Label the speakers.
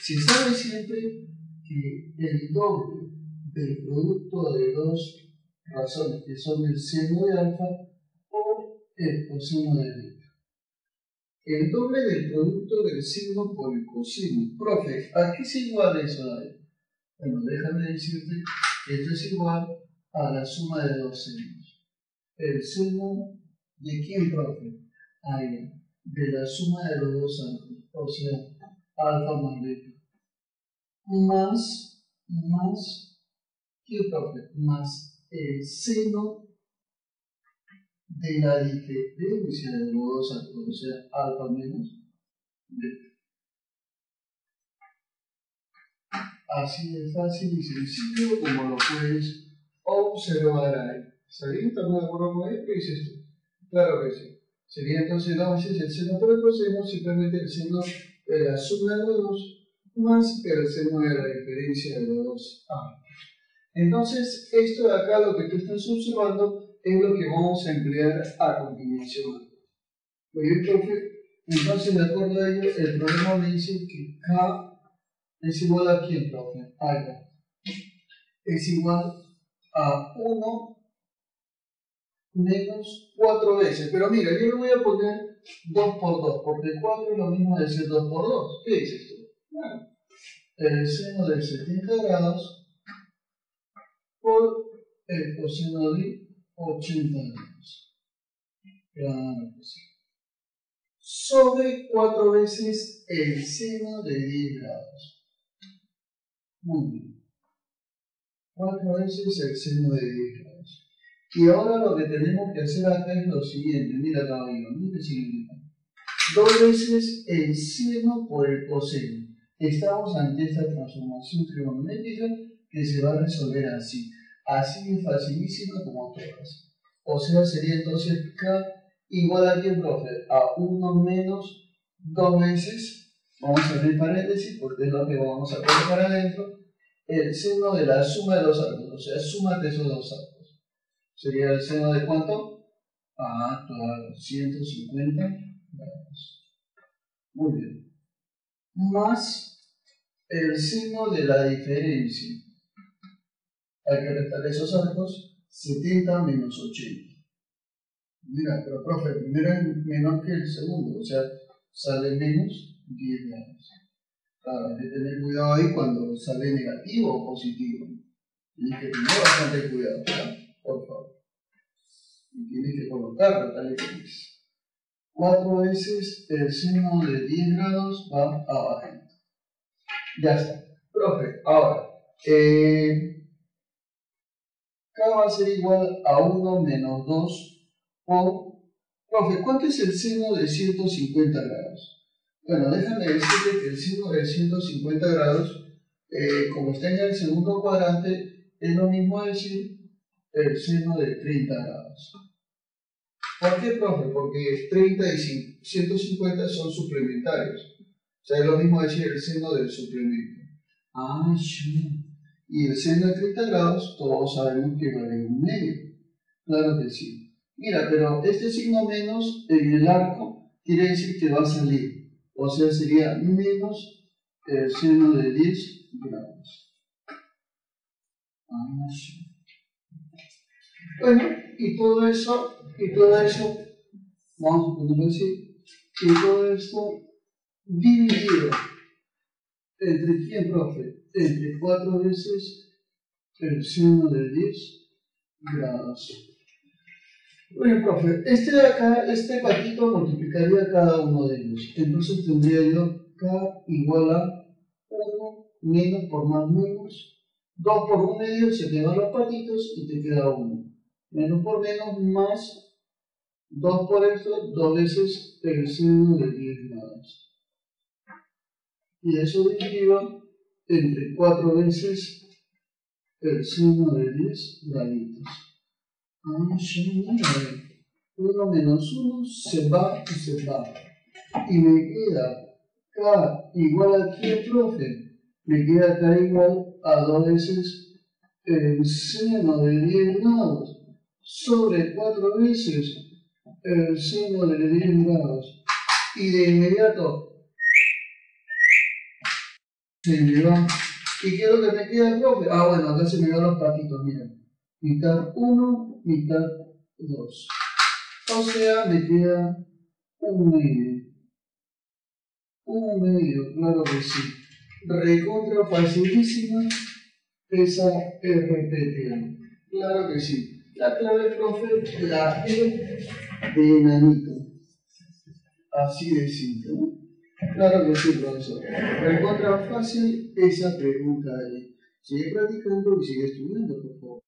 Speaker 1: Se sabe siempre que el doble del producto de dos razones que son el seno de alfa o el coseno de beta. El doble del producto del signo por el coseno. Profe, ¿a qué es igual eso, David? Bueno, déjame decirte que esto es igual a la suma de dos senos. El seno de quién, profe? Ahí, de la suma de los dos alfas, o sea, alfa más beta. Más, más, ¿qué, profe? Más el seno de la diferencia de los dos o sea, alfa menos beta. Así de fácil y sencillo como lo puedes observar ahí. ¿Está bien? ¿Estás de acuerdo con? ¿Qué dices tú? Claro que sí. Sería entonces dos veces el seno por el coseno, simplemente el seno de la suma de los dos más el seno de la diferencia de los dos a. Entonces, esto de acá, lo que tú estás observando, es lo que vamos a emplear a continuación. Bien, profe. Entonces, de acuerdo a ello, el problema me dice que K es igual a quién, profe? A Es igual a 1 menos 4 veces. Pero mira, yo le voy a poner 2 por 2, porque 4 es lo mismo decir 2 por 2. ¿Qué dices tú? Bueno, el seno de 70 grados por el coseno de 80 grados. Claro que sí. Sobre 4 veces el seno de 10 grados. Muy bien. Cuatro veces el seno de 10 grados. Y ahora lo que tenemos que hacer acá es lo siguiente. Mira caballero, mira significa. Dos veces el seno por el coseno. Estamos ante esta transformación trigonométrica que se va a resolver así. Así de facilísima como todas. O sea, sería entonces K igual a qué, profe? A 1 menos 2 veces Vamos a abrir paréntesis porque es lo que vamos a colocar adentro. El seno de la suma de los arcos, o sea, súmate esos dos arcos. Sería el seno de cuánto? Ah, claro, 150 grados. Muy bien. Más el seno de la diferencia. Hay que restar esos arcos, 70 menos 80. Mira, pero profe, el primero es menor que el segundo, o sea, sale menos 10 grados. Claro, hay que tener cuidado ahí cuando sale negativo o positivo. Tienes que tener bastante cuidado, ¿verdad? Por favor. Y tienes que colocarlo tal y como es. Cuatro veces el seno de 10 grados va abajo. Ya está. Profe, ahora, eh, K va a ser igual a 1 menos 2 por... Profe, ¿cuánto es el seno de 150 grados? Bueno, déjame decirte que el signo de 150 grados, eh, como está en el segundo cuadrante, es lo mismo decir el seno de 30 grados. ¿Por qué, profe? Porque 30 y 150 son suplementarios. O sea, es lo mismo decir el seno del suplemento. Ah, sí. Y el seno de 30 grados, todos sabemos que vale un medio. Claro que sí. Mira, pero este signo menos en el arco quiere decir que va a salir o sea, sería menos el seno de 10 grados. Ah, bueno, y todo eso, y todo eso, vamos a ponerlo así, y todo esto dividido entre quién, profe? Entre 4 veces el seno de 10 grados. Bueno, profe, este de acá, este patito multiplicaría cada uno de ellos. Entonces tendría yo K igual a 1 menos por más menos. 2 por 1 medio se te van los patitos y te queda 1. Menos por menos más 2 por esto, 2 veces seno de 10 grados. Y eso dividido entre 4 veces el seno de 10 graditos. Ah, sí, 1 menos 1 se va y se va. Y me queda K igual a qué, profe? Me queda K igual a 2 veces el seno de 10 grados sobre 4 veces el seno de 10 grados. Y de inmediato Se me va. ¿Y lo que me queda, profe? Ah, bueno, acá se me van los patitos, miren. Mitad 1, mitad 2. O sea, me queda un medio. Un medio, claro que sí. Recontra facilísima esa RPT. Claro que sí. La clave, profe, la E de enanito. Así de simple. Claro que sí, profesor. Recontra fácil esa pregunta ahí. Sigue practicando y sigue estudiando, por favor.